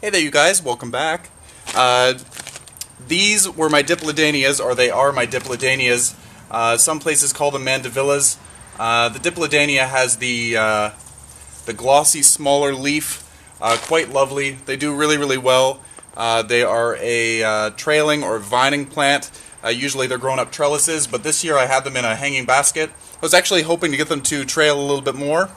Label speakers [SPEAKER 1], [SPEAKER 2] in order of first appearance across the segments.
[SPEAKER 1] Hey there you guys, welcome back. Uh, these were my Dipladenias, or they are my Dipladenias. Uh, some places call them mandevillas. Uh, the Dipladenia has the, uh, the glossy, smaller leaf, uh, quite lovely. They do really, really well. Uh, they are a trailing or vining plant. Usually they're grown up trellises, but this year I had them in a hanging basket. I was actually hoping to get them to trail a little bit more,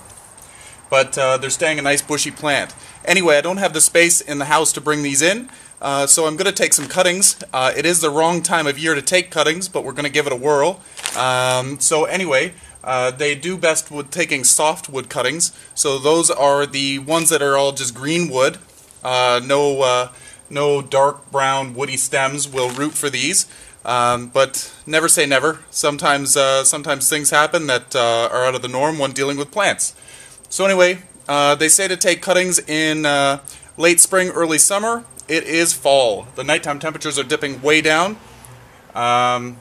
[SPEAKER 1] but they're staying a nice bushy plant. Anyway, I don't have the space in the house to bring these in, uh, so I'm going to take some cuttings. Uh, it is the wrong time of year to take cuttings, but we're going to give it a whirl. Um, so anyway, uh, they do best with taking soft wood cuttings. So those are the ones that are all just green wood. Uh, no, uh, no dark brown woody stems will root for these. Um, but never say never. Sometimes, uh, sometimes things happen that are out of the norm when dealing with plants. So anyway, uh, they say to take cuttings in uh, late spring, early summer. It is fall. The nighttime temperatures are dipping way down. Um,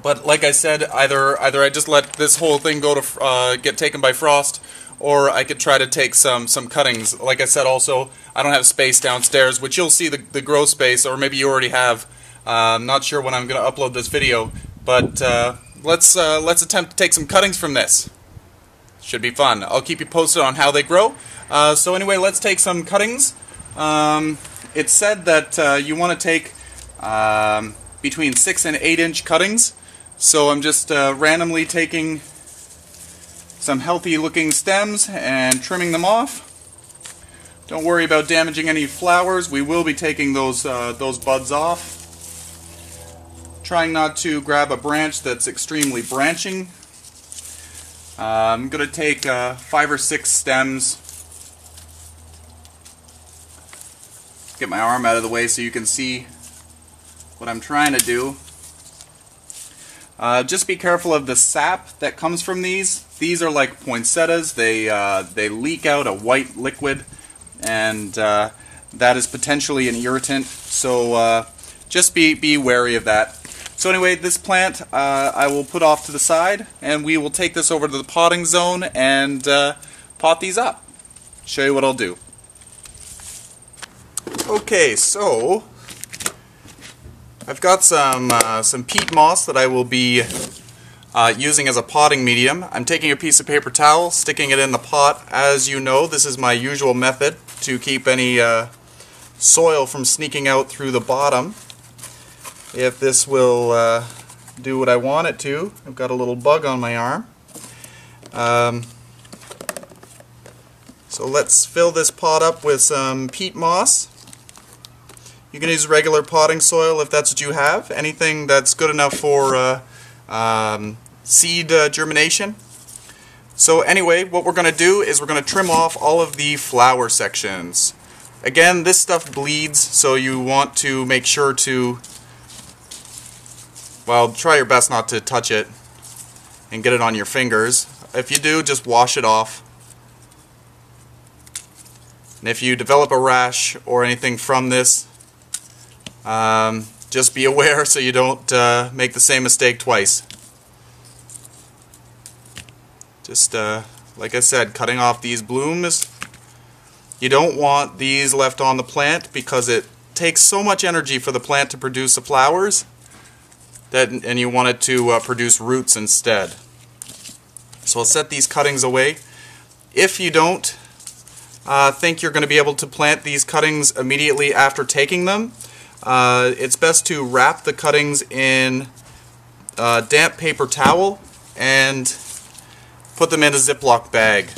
[SPEAKER 1] but like I said, either either I just let this whole thing go to uh, get taken by frost, or I could try to take some some cuttings. Like I said, also I don't have space downstairs, which you'll see the the grow space, or maybe you already have. I'm not sure when I'm going to upload this video, but uh, let's uh, let's attempt to take some cuttings from this. Should be fun. I'll keep you posted on how they grow. Uh, so anyway, let's take some cuttings. Um, it's said that uh, you want to take um, between 6 and 8 inch cuttings. So I'm just uh, randomly taking some healthy looking stems and trimming them off. Don't worry about damaging any flowers. We will be taking those, those buds off. Trying not to grab a branch that's extremely branching uh, I'm going to take uh, five or six stems. Get my arm out of the way so you can see what I'm trying to do. Uh, just be careful of the sap that comes from these. These are like poinsettias. They uh, they leak out a white liquid, and uh, that is potentially an irritant. So uh, just be be wary of that. So anyway, this plant uh, I will put off to the side and we will take this over to the potting zone and uh, pot these up. Show you what I'll do. Okay, so I've got some uh, some peat moss that I will be uh, using as a potting medium. I'm taking a piece of paper towel, sticking it in the pot. As you know, this is my usual method to keep any uh, soil from sneaking out through the bottom if this will uh, do what I want it to. I've got a little bug on my arm. Um, so let's fill this pot up with some peat moss. You can use regular potting soil if that's what you have. Anything that's good enough for uh, um, seed uh, germination. So anyway, what we're going to do is we're going to trim off all of the flower sections. Again, this stuff bleeds, so you want to make sure to well, try your best not to touch it and get it on your fingers. If you do, just wash it off. And if you develop a rash or anything from this, um, just be aware so you don't uh, make the same mistake twice. Just, uh, like I said, cutting off these blooms. You don't want these left on the plant because it takes so much energy for the plant to produce the flowers that, and you want it to uh, produce roots instead. So I'll set these cuttings away. If you don't uh, think you're going to be able to plant these cuttings immediately after taking them, uh, it's best to wrap the cuttings in a damp paper towel and put them in a Ziploc bag.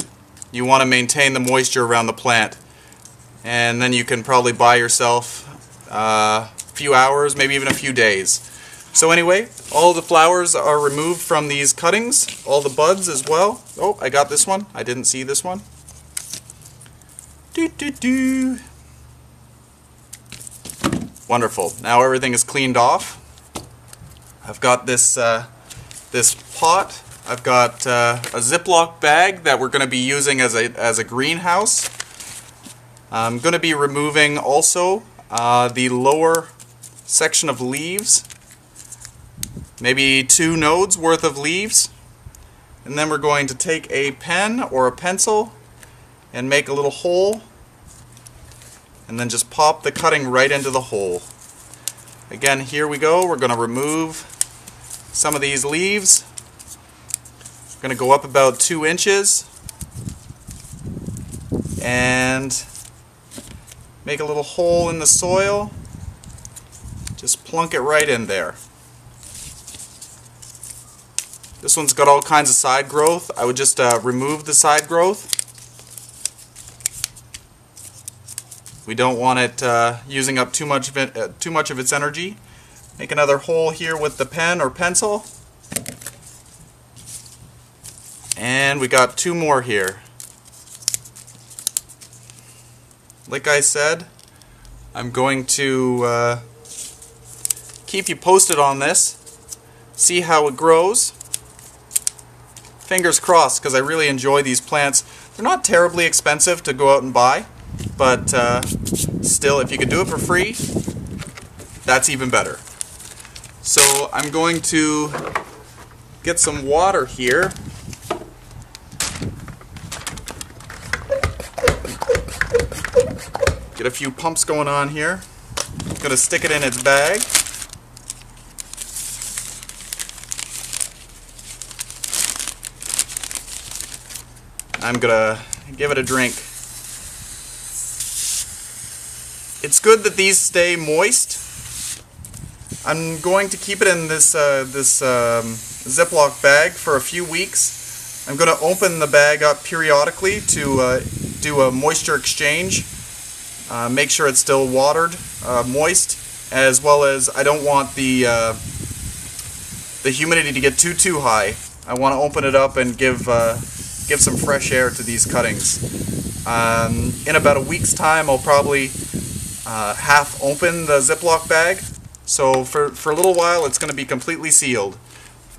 [SPEAKER 1] You want to maintain the moisture around the plant. And then you can probably buy yourself uh, a few hours, maybe even a few days. So anyway, all the flowers are removed from these cuttings, all the buds as well. Oh, I got this one. I didn't see this one. Doo -doo -doo. Wonderful. Now everything is cleaned off. I've got this uh, this pot. I've got uh, a Ziploc bag that we're going to be using as a as a greenhouse. I'm going to be removing also uh, the lower section of leaves maybe two nodes worth of leaves And then we're going to take a pen or a pencil and make a little hole and then just pop the cutting right into the hole. Again, here we go. We're going to remove some of these leaves. We're going to go up about two inches and make a little hole in the soil. Just plunk it right in there. This one's got all kinds of side growth. I would just uh, remove the side growth. We don't want it uh, using up too much of it, uh, too much of its energy. Make another hole here with the pen or pencil. And we got two more here. Like I said, I'm going to uh, keep you posted on this, see how it grows fingers crossed because I really enjoy these plants. They're not terribly expensive to go out and buy, but uh, still, if you could do it for free, that's even better. So I'm going to get some water here. Get a few pumps going on here. To stick it in its bag. I'm gonna give it a drink. It's good that these stay moist. I'm going to keep it in this uh, this um, Ziploc bag for a few weeks. I'm going to open the bag up periodically to uh, do a moisture exchange. Uh, make sure it's still watered, uh, moist, as well as I don't want the uh, the humidity to get too too high. I want to open it up and give uh, give some fresh air to these cuttings. Um, in about a week's time, I'll probably uh, half open the Ziploc bag. So for, for a little while, it's going to be completely sealed.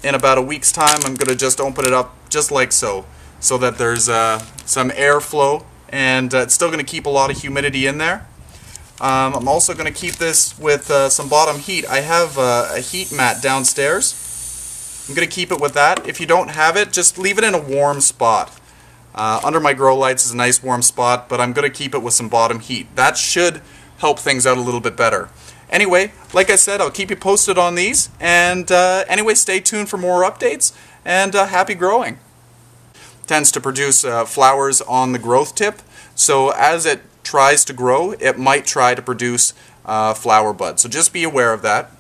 [SPEAKER 1] In about a week's time, I'm going to just open it up just like so, so that there's uh, some airflow, and uh, it's still going to keep a lot of humidity in there. Um, I'm also going to keep this with uh, some bottom heat. I have uh, a heat mat downstairs I'm going to keep it with that. If you don't have it, just leave it in a warm spot. Uh, under my grow lights is a nice warm spot, but I'm going to keep it with some bottom heat. That should help things out a little bit better. Anyway, like I said, I'll keep you posted on these. And uh, anyway, stay tuned for more updates, and uh, happy growing. Tends to produce uh, flowers on the growth tip, so as it tries to grow, it might try to produce uh, flower buds. So just be aware of that.